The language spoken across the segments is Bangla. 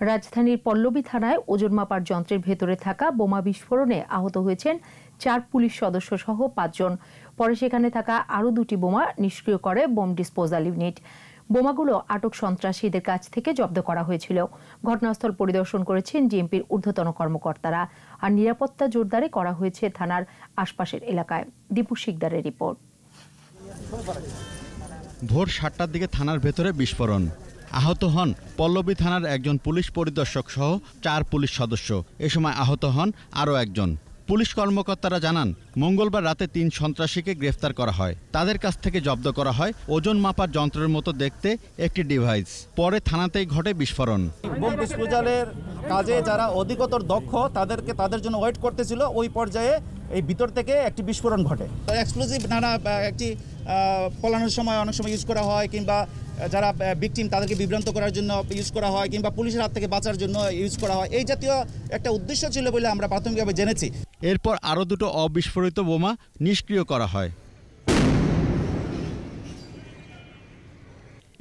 রাজধানীর পল্লবী থানায় ওজন মাপার যন্ত্রের ভেতরে থাকা বোমা বিস্ফোরণে আহত হয়েছেন চার পুলিশ সদস্য সহ পাঁচজন। পরে সেখানে থাকা আরও দুটি বোমা নিষ্ক্রিয় করে বোম ডিসপোজাল ইউনিট। বোমাগুলো আটক সন্ত্রাসীদের কাছ থেকে জব্দ করা হয়েছিল। ঘটনাস্থল পরিদর্শন করেছেন জিএমপির ঊর্ধ্বতন কর্মকর্তারা। আর নিরাপত্তা জোরদারে করা হয়েছে থানার আশপাশের এলাকায়। দীপু শিকদারের রিপোর্ট। ভোর সাতটার দিকে থানার ভেতরে বিস্ফোরণ। আহত হন পল্লবী থানার একজন পুলিশ পরিদর্শক সহ চার পুলিশ সদস্য। এ সময় আহত হন আরও একজন। পুলিশ কর্মকর্তারা জানান মঙ্গলবার রাতে তিন সন্ত্রাসীকে গ্রেফতার করা হয়। তাদের কাছ থেকে জব্দ করা হয় ওজন মাপার যন্ত্রের মতো দেখতে একটি ডিভাইস। পরে থানাতেই ঘটে বিস্ফোরণ। বোম ডিসপোজালের কাজে যারা অধিকতর দক্ষ তাদেরকে তাদের জন্য ওয়েট করতেছিল। ওই পর্যায়ে এই ভিতর থেকে একটি বিস্ফোরণ ঘটে। এক্সপ্লোসিভ নানা একটি পলানোর সময় অনেক সময় ইউজ করা হয় কিংবা যারা বিক্টিম তাদেরকে বিভ্রান্ত করার জন্য ইউজ করা হয় কিংবা পুলিশের হাত থেকে বাঁচার জন্য ইউজ করা হয়। এই জাতীয় একটা উদ্দেশ্য ছিল বলে আমরা প্রাথমিকভাবে জেনেছি। এরপর আরও দুটো অবিস্ফোরিত বোমা নিষ্ক্রিয় করা হয়।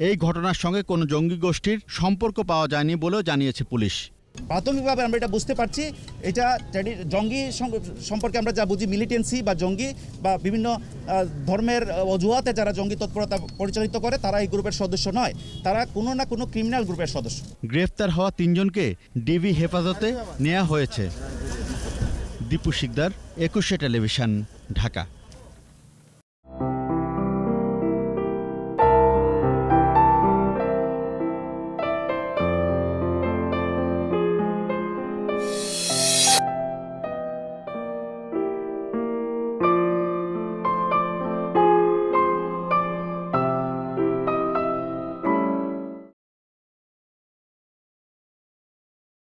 এই ঘটনার সঙ্গে কোনো জঙ্গি গোষ্ঠীর সম্পর্ক পাওয়া যায়নি বলেও জানিয়েছে পুলিশ। প্রাথমিকভাবে আমরা এটা বুঝতে পারছি। এটা জঙ্গি সম্পর্কে আমরা যা বুঝি মিলিটেন্সি বা জঙ্গি বা বিভিন্ন ধর্মের অজুহাতে যারা জঙ্গি তৎপরতা পরিচালিত করে, তারা এই গ্রুপের সদস্য নয়। তারা কোনো না কোনো ক্রিমিনাল গ্রুপের সদস্য। গ্রেফতার হওয়া তিনজনকে ডিবি হেফাজতে নেওয়া হয়েছে। দীপু শিকদার, একুশে টেলিভিশন, ঢাকা।